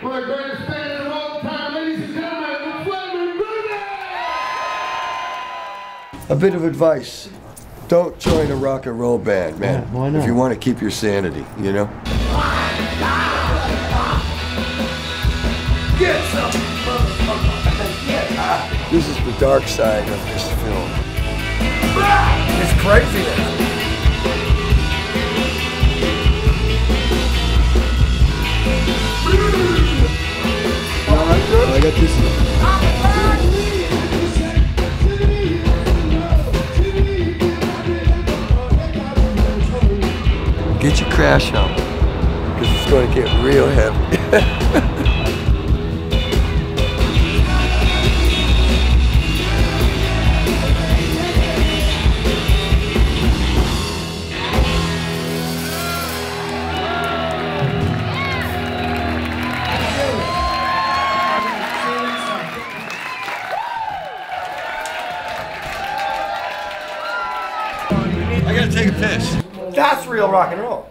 My greatest fan of all time, ladies and gentlemen, Vladimir Bruno! A bit of advice. Don't join a rock and roll band, man. Yeah, why not? If you want to keep your sanity, you know? Get some This is the dark side of this film. It's crazy. Get your crash helmet, because it's going to get real heavy. I gotta take a piss. That's real rock and roll.